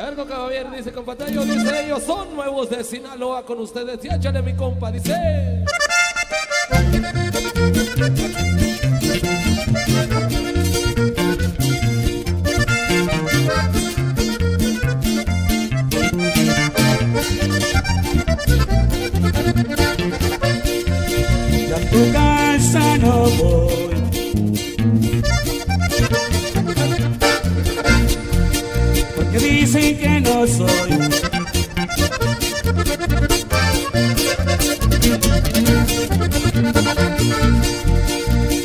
Ergo Caballero dice, compañero, dice ellos son nuevos de Sinaloa con ustedes. Y échale mi compa, dice. Ya a tu casa no voy. Dicen que no soy.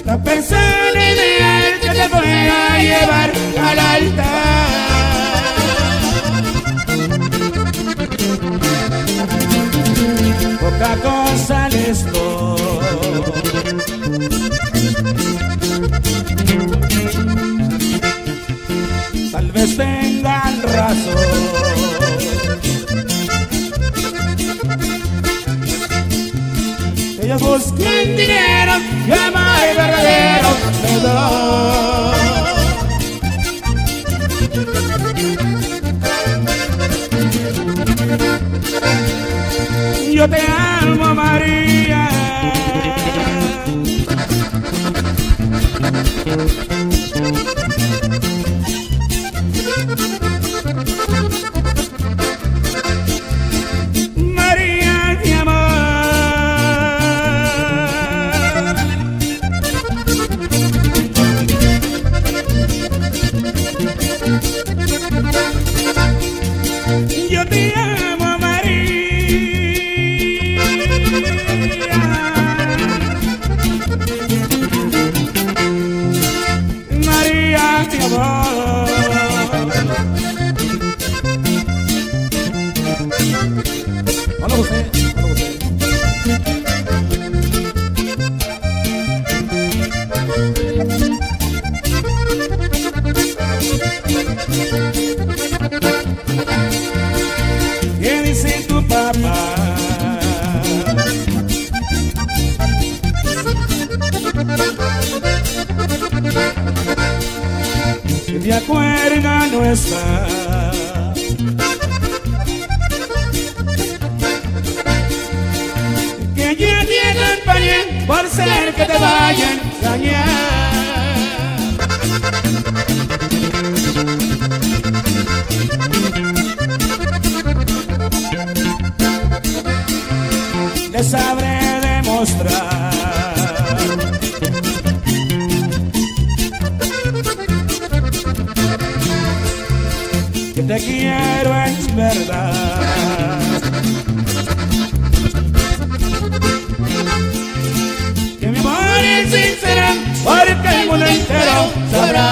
La persona Ellos buscan dinero, llama el verdadero le doy. Yo te amo. María, Yo te amo, María. María, mi amor. Hola José. Que de acuerdo no está. Que ya te acompañen por ser que te vayan a engañar. le sabré demostrar. Te quiero es verdad. Que mi amor es sincero, porque el mundo entero sabrá.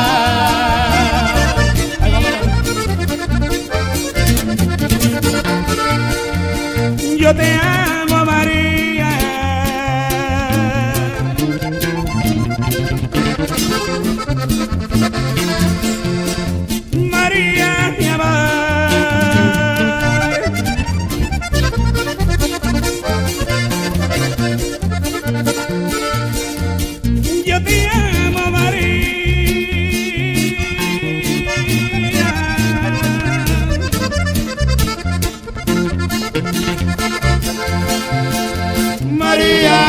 Yo te amo. María,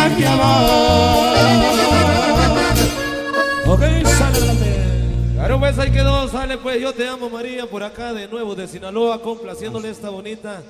María, mi amor. Ok, sale adelante. Claro, pues ahí quedó, sale pues. Yo te amo, María, por acá de nuevo de Sinaloa, complaciéndole esta bonita